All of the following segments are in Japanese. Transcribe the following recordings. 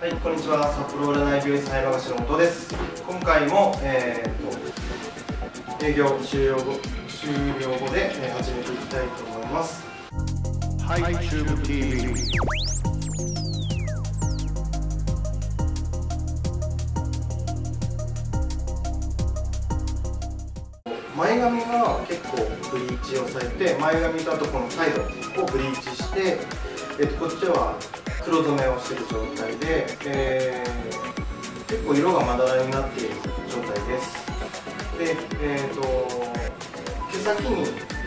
はい、こんにちは。札幌占い病院裁判所の本です。今回も、えー、と営業終了後終了後で、えー始めていきたいと思います。ハイチューブ TV 前髪が結構ブリーチをされて、前髪とあとこのサイドをブリーチして、えー、とこっちは黒染めをしている状態で、えー結構色がまだらになっている状態です。で、えー、と毛先に、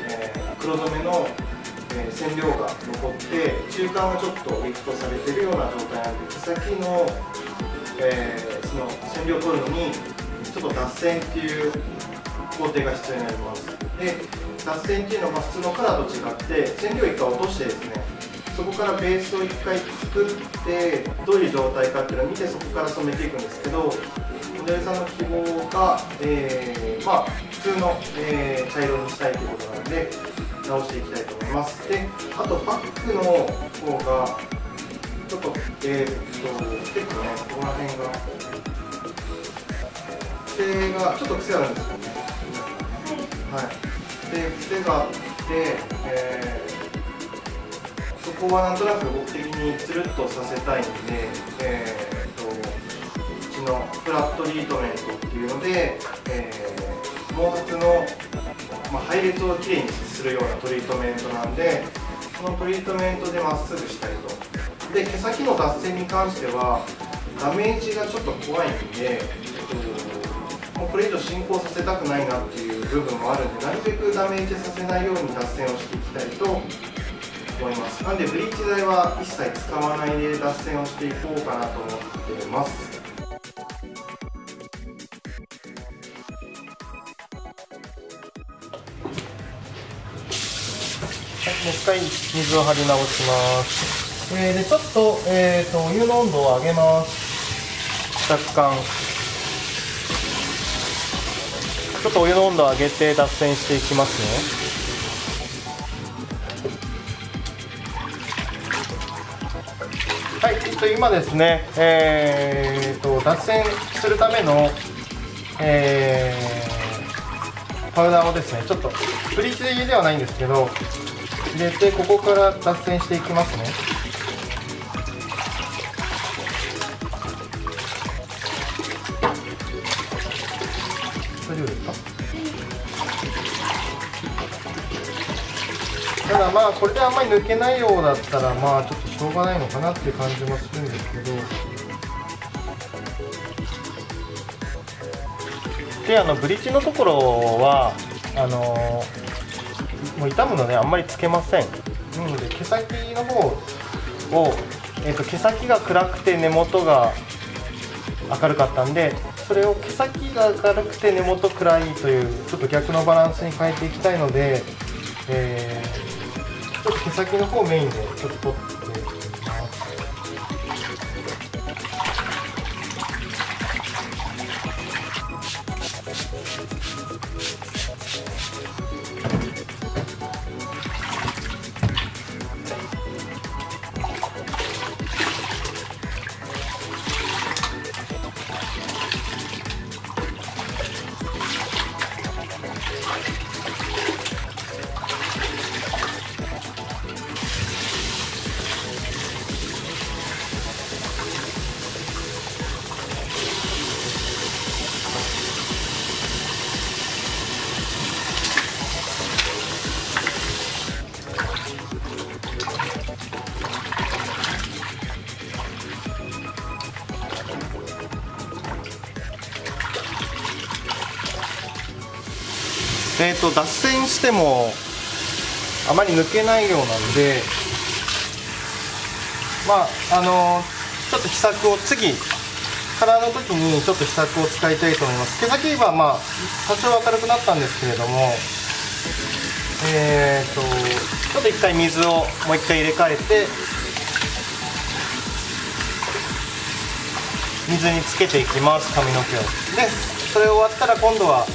えー黒染めの、えー染料が残って中間がちょっとリフトされているような状態なので毛先の,、えーその染料を取るのにちょっと脱線っていう工程が必要になりますで脱線っていうのは普通のカラーと違って染料を一回落としてですねそこからベースを一回作ってどういう状態かっていうのを見てそこから染めていくんですけどモデルさんの希望が、えーまあ、普通の、えー茶色にしたいということなので直していきたいと思います。であとバックの方がちょっとえー、っと結構ねここら辺が癖がちょっと癖あるんですよね。はい。で癖があって、えーそこはなんとなく僕的につるっとさせたいんで、えー、とうちのフラットリートメントっていうので、えー毛髪の、まあ、配列をきれいにするようなトリートメントなんでそのトリートメントでまっすぐしたいと。で毛先の脱線に関してはダメージがちょっと怖いんで、えっともうこれ以上進行させたくないなっていう部分もあるんでなるべくダメージさせないように脱線をしていきたいと思いますなんでブリーチ剤は一切使わないで脱線をしていこうかなと思っていますはい、もう一回水を張り直します。えー、で、ちょっと、えー、と、お湯の温度を上げます。若干。ちょっとお湯の温度を上げて脱線していきますね。はい、と、今ですね、えー、と、脱線するための、えーパウダーをですね、ちょっとブリーチでではないんですけど、入れて、ここから脱線していきますね。ただまあこれであんまり抜けないようだったらまあちょっとしょうがないのかなっていう感じもするんですけど。であのブリッジのところはあのもう傷むのであんまりつけません。なので毛先の方を、えー、と毛先が暗くて根元が明るかったんでそれを毛先が明るくて根元暗いというちょっと逆のバランスに変えていきたいので、えーちょっと毛先の方をメインでちょっと取ってえー、と脱線してもあまり抜けないようなんでまああのちょっと秘策を次カラーの時にちょっと秘策を使いたいと思います。毛先はまあ多少明るくなったんですけれどもえー、とちょっと一回水をもう一回入れ替えて水につけていきます。髪の毛を。でそれ終わったら今度は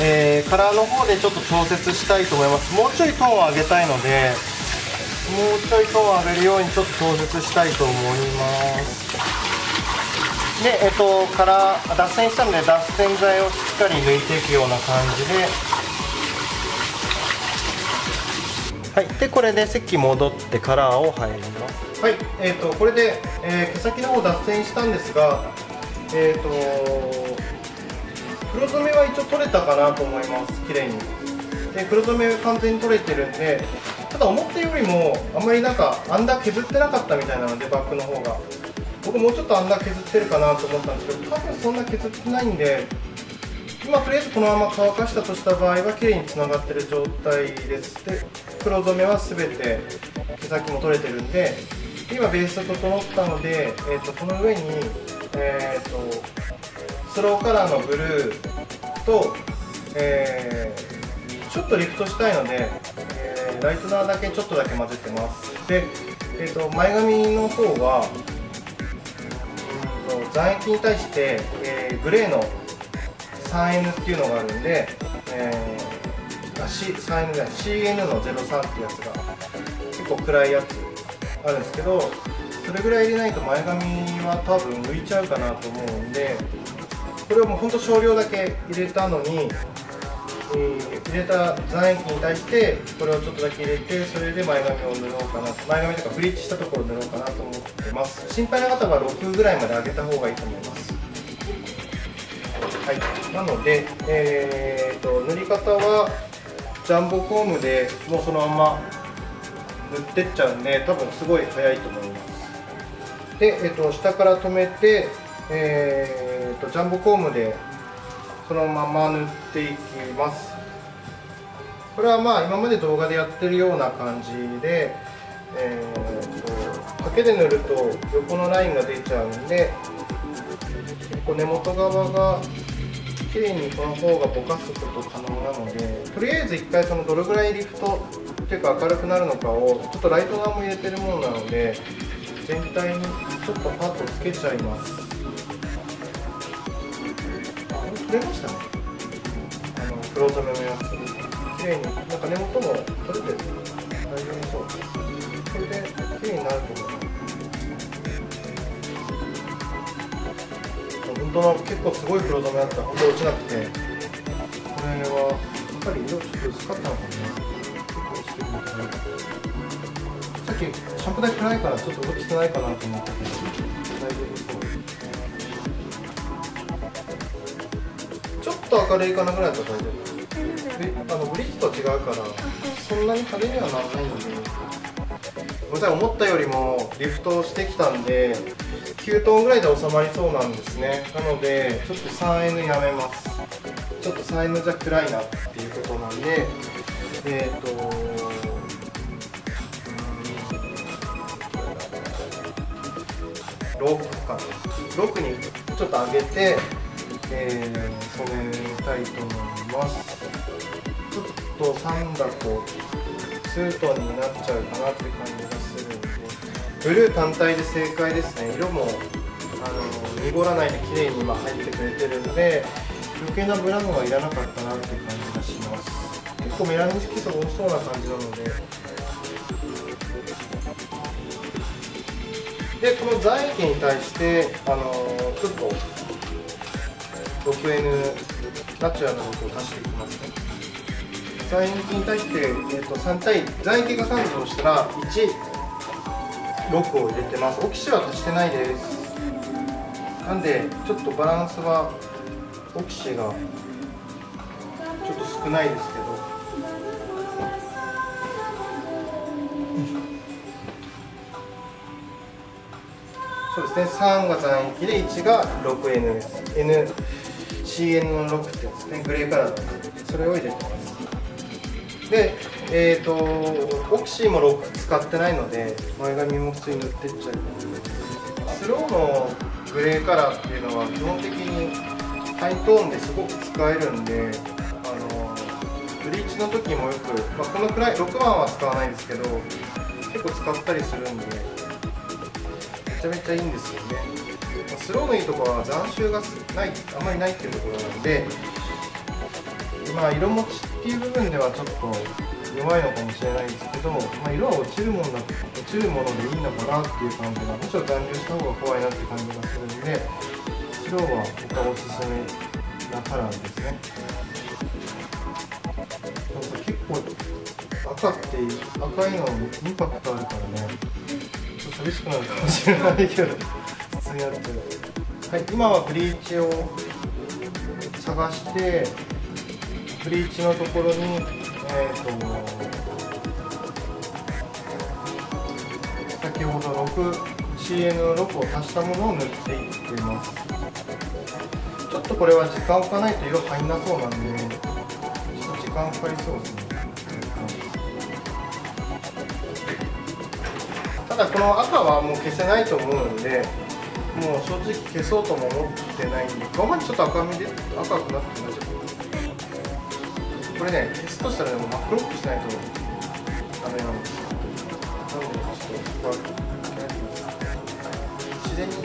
えーカラーの方でちょっと調節したいと思います。もうちょいトーンを上げたいのでもうちょいトーンを上げるようにちょっと調節したいと思います。でえっとから脱線したので脱線剤をしっかり抜いていくような感じで。はい。でこれで席戻ってカラーを入ります。はい。えっ、とこれで、えー毛先の方脱線したんですがえっ、と黒染めは一応取れたかなと思います綺麗に。で黒染め完全に取れてるんでただ思ったよりもあんまりなんかアンダー削ってなかったみたいなのでバックの方が。僕もうちょっとアンダー削ってるかなと思ったんですけど多分そんな削ってないんで今とりあえずこのまま乾かしたとした場合は綺麗につながってる状態です。で黒染めは全て毛先も取れてるんで今ベース整ったので、えー、とこの上に、えー、とスローカラーのブルーと、えーちょっとリフトしたいので、えーライトナーだけちょっとだけ混ぜてます。で、えー、と前髪の方は残液に対して、えーグレーの 3N っていうのがあるんで、えーあ C 3N じゃない CN の03っていうやつが結構暗いやつあるんですけどそれぐらい入れないと前髪は多分浮いちゃうかなと思うんでこれをもうほんと少量だけ入れたのに、えー入れた残液に対してこれをちょっとだけ入れてそれで前髪を塗ろうかな前髪とかブリーチしたところを塗ろうかなと思ってます。心配な方は6ぐらいまで上げた方がいいと思います。はい、なので、えー、と塗り方はジャンボコームでもうそのまま塗ってっちゃうんで多分すごい早いと思います。で、えー、と下から止めて、えー、とジャンボコームでそのまま塗っていきます。これはまあ今まで動画でやってるような感じで、えー、とハケで塗ると横のラインが出ちゃうんで結構根元側が綺麗にこの方がぼかすこと可能なのでとりあえず一回そのどれぐらいリフトっていうか明るくなるのかをちょっとライトナーも入れてるものなので全体にちょっとパッとつけちゃいます。あこれ取れましたね。あの黒染めのやつ綺麗になんか根元も取れてる大丈夫そうこれで綺麗になると思います本当の結構すごい黒染めだった本当落ちなくてこれはやっぱり色ちょっと薄かったのかな。結構落ちてるみたいなさっきシャンプー台暗いからちょっと落ちてないかなと思ったけど大丈夫そう。っと明るいかなぐらいだったら大丈夫あのブリッジと違うからそんなに派手にはならないのでごめんなさい思ったよりもリフトしてきたんで9トーンぐらいで収まりそうなんですねなのでちょっと 3N やめますちょっと 3N じゃ暗いなっていうことなんでえっ、と6かな6にちょっと上げて、えー、染めたいと思いますちょっと3だとツートンになっちゃうかなって感じがするんでブルー単体で正解ですね。色もあの濁らないで綺麗に今入ってくれてるんで余計なブラウンはいらなかったなっていう感じがします。結構メラニン色素多そうな感じなのででこの残液に対してあのちょっと 6N ナチュラルの動を出していきますね。三円に対して、えーと、と3対残液が3としたら16を入れてます。オキシは足してないです。なんでちょっとバランスはオキシがちょっと少ないですけど。そうですね。3が残液で1が 6N です。N CN6 ってやつねグレーカラーのそれを入れてます。でえっ、ー、とオクシーも6使ってないので前髪も普通に塗ってっちゃいます。スローのグレーカラーっていうのは基本的にハイトーンですごく使えるんであのブリーチの時もよく、まあ、このくらい6番は使わないですけど結構使ったりするんでめちゃめちゃいいんですよね。スローのいいところは残臭がないあんまりないっていうところなんでまあ色持ちっていう部分ではちょっと弱いのかもしれないですけど、まあ、色は落ちるものだ落ちるものでいいのかなっていう感じがむしろ残留した方が怖いなって感じがするんで白は僕はおすすめなカラーですね。なんか結構赤って赤いのインパクトあるからねちょっと寂しくなるかもしれないけど普通にやってはい今はブリーチを探してブリーチのところにえっ、と先ほど 6CN の6を足したものを塗っていっています。ちょっとこれは時間置かないと色入んなそうなんでちょっと時間かかりそうですね。ただこの赤はもう消せないと思うんでもう正直消そうとも思ってないんで今までちょっと赤みで赤くなって大丈夫これね消すとしたらでも真っ黒くしないとダメなんですよなのでちょっとここは自然にち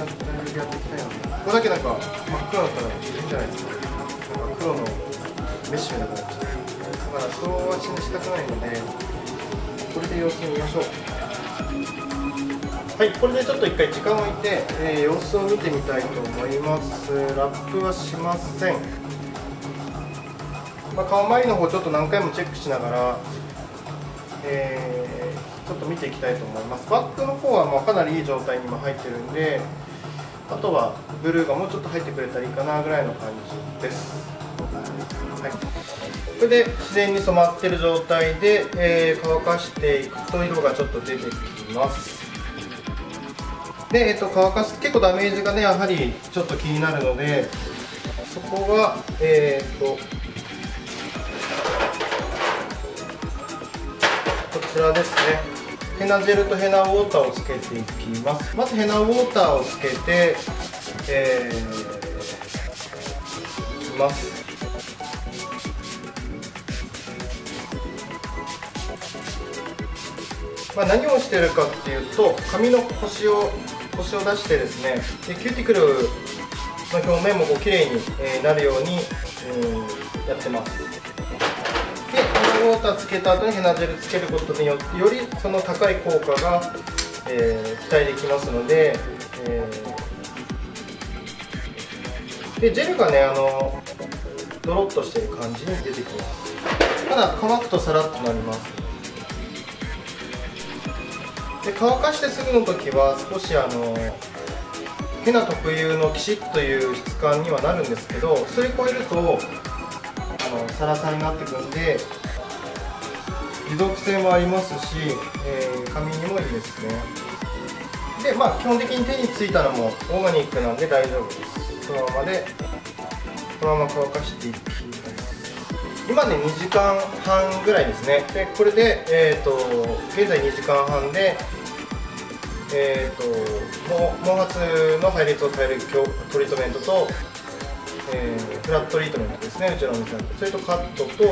ゃんとやっていきたいのでここだけなんか真っ黒だったら自然じゃないです。かなんか黒のメッシュみたいになっちゃうだからそうはししたくないのでこれで様子見ましょう。はい、これでちょっと一回時間を置いて、えー様子を見てみたいと思います。ラップはしません。まあ、顔周りの方ちょっと何回もチェックしながら、えーちょっと見ていきたいと思います。バックの方はもうかなりいい状態に今入ってるんで、あとはブルーがもうちょっと入ってくれたらいいかなぐらいの感じです。はい、これで自然に染まってる状態で、えー乾かしていくと色がちょっと出てきます。で、えっと、乾かす結構ダメージがねやはりちょっと気になるのでそこがえっとこちらですね。ヘナジェルとヘナウォーターをつけていきます。まずヘナウォーターをつけてえー、いきます。まあ、何をしてるかっていうと髪の腰をコシを出してですねでキューティクルの表面もこう綺麗にえなるように、うん、やってます。でヘナウォーターつけた後にヘナジェルつけることによってよりその高い効果が、えー期待できますので、えーでジェルがねあのドロッとしてる感じに出てきます。ただ乾くとさらっとなります。で乾かしてすぐの時は少しあのヘナ特有のキシッという質感にはなるんですけどそれ超えるとあのサラサラになってくんで持続性もありますし、えー髪にもいいですね。でまあ基本的に手についたのもオーガニックなんで大丈夫です。そのままでこのまま乾かしていきます今ね2時間半ぐらいですね。でこれで、えー、と現在2時間半でえー、と毛髪の配列を変えるトリートメントと、えーフラットリートメントですねうちのお店それとカットと,、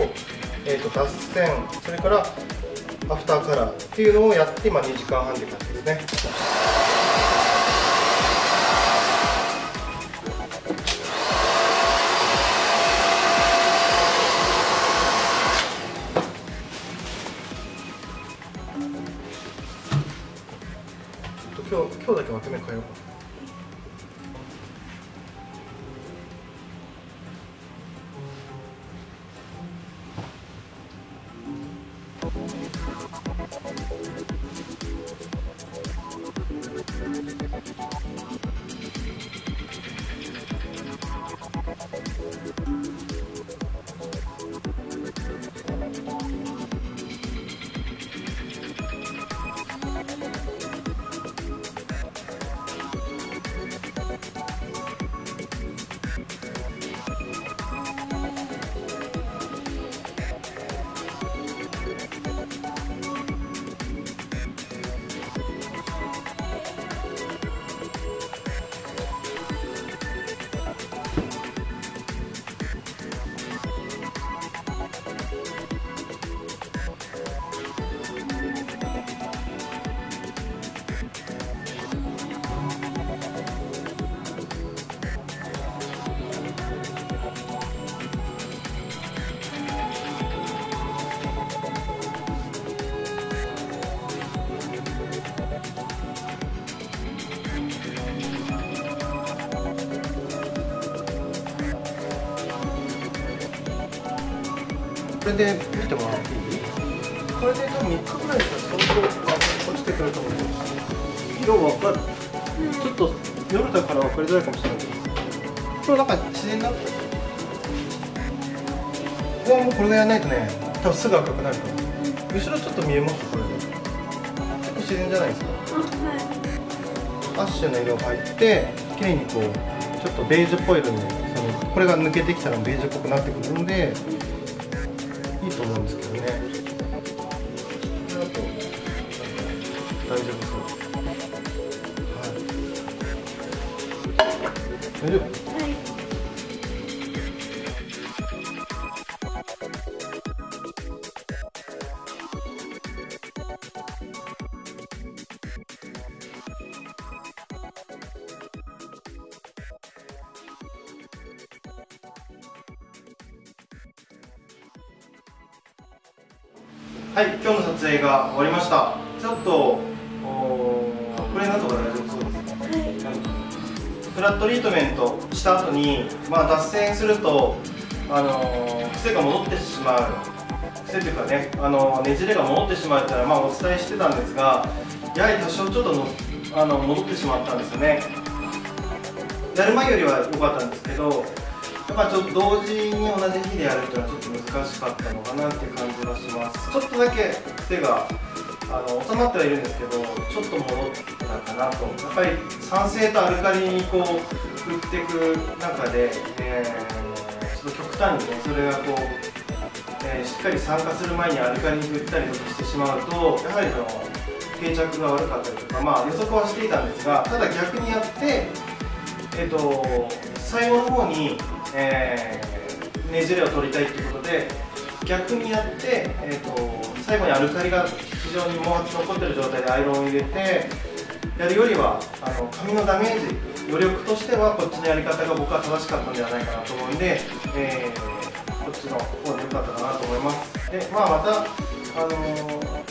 えー、と脱線。それからアフターカラーっていうのをやって今2時間半って感じですね。今日だけ分け目変えようれで見てもらっていいこれで多分3日ぐらいしたら相当落ちてくると思う色分かるちょっと夜だから分かりづらいかもしれないけどこれなんか自然だったここはもうこれでやらないとね多分すぐ赤くなるから後ろちょっと見えますこれで結構自然じゃないですかアッシュの色が入って綺麗にこうちょっとベージュっぽい色にそのこれが抜けてきたらベージュっぽくなってくるのでいいと思うんですけどね。これだと大丈夫そう。はい。大丈夫。影が終わりました。ちょっと、おこれなどが大丈夫そうですね。フラットリートメントした後に、まあ、脱線すると、あのー癖が戻ってしまう。癖というかね、あのーねじれが戻ってしまうっていうのは、まあ、お伝えしてたんですが、やはり多少ちょっとのあの戻ってしまったんですよね。やる前よりは良かったんですけど、やっぱちょっと同時に同じ日でやるっていうのはちょっと難しかったのかなっていう感じがします。ちょっとだけ癖があの収まってはいるんですけどちょっと戻ったかなとやっぱり酸性とアルカリにこう振っていく中で、えーちょっと極端にねそれがこう、えーしっかり酸化する前にアルカリに振ったりとかしてしまうとやはりその定着が悪かったりとかまあ予測はしていたんですがただ逆にやってえー、と最後の方に、えーねじれを取りたいということで逆にやって、えー、と最後にアルカリが非常に毛髪残ってる状態でアイロンを入れてやるよりはあの髪のダメージ余力としてはこっちのやり方が僕は正しかったんではないかなと思うんで、えーこっちの方で良かったかなと思います。で、まあ、また、あのー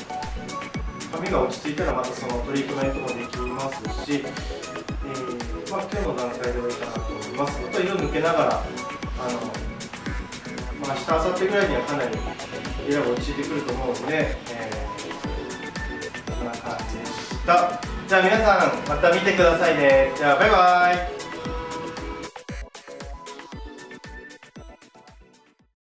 髪が落ち着いたらまたそのトリートメントもできますし、えーまあ、今日の段階ではいいかなと思います。あと色抜けながら、あのまあ、明日、明後日ぐらいにはかなり色が落ち着いてくると思うので、えーこんな感じでした。じゃあ皆さん、また見てくださいね。じゃあ、バイバイ。